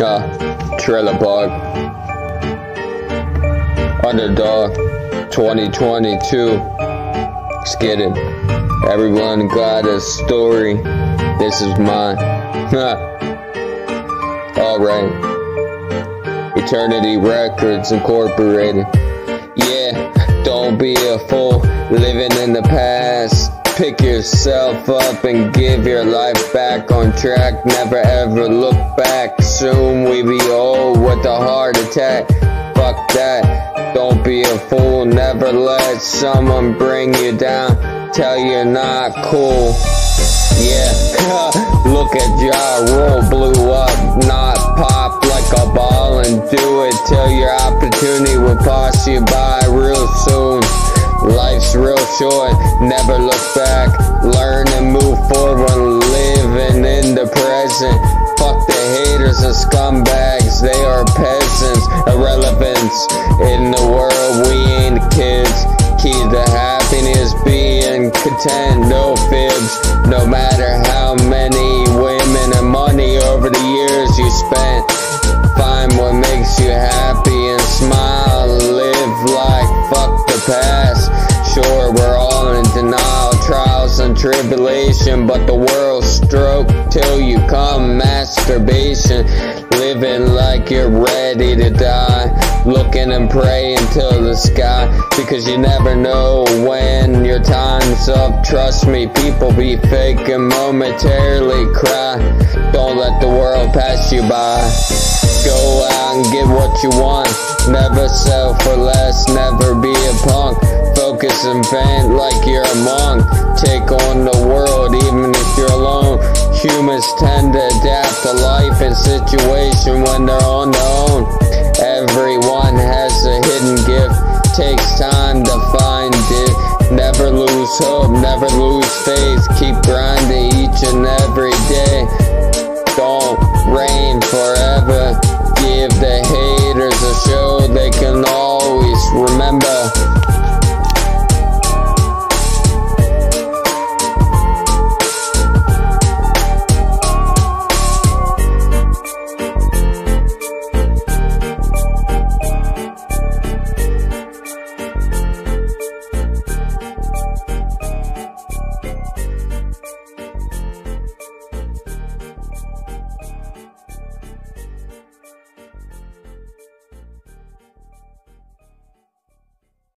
Uh, trailer park. Underdog 2022. Let's get it. Everyone got a story. This is mine. Alright. Eternity Records Incorporated. Yeah, don't be a fool living in the past. Pick yourself up and give your life back on track. Never ever look back. Soon we be old with a heart attack. Fuck that. Don't be a fool. Never let someone bring you down. Tell you not cool. Yeah, look at Ja Rule blew up, not pop like a ball and do it till your opportunity will pass you by short, never look back. Learn and move forward, living in the present. Fuck the haters and scumbags, they are peasants. Irrelevance in the world, we ain't kids. Key to happiness, being content, no fibs. No matter how many women and money over the years you spent, and tribulation, but the world stroke till you come masturbation. Living like you're ready to die, looking and praying till the sky, because you never know when your time's up. Trust me, people be fake and momentarily cry. Don't let the world pass you by. Go out and get what you want. Never sell for less, never be a punk. And vent like you're a monk. Take on the world even if you're alone. Humans tend to adapt to life and situation when they're on their own. Everyone has a hidden gift. Takes time to find it. Never lose hope, never lose faith. Keep grinding each and every day. Don't rain forever. Give the hate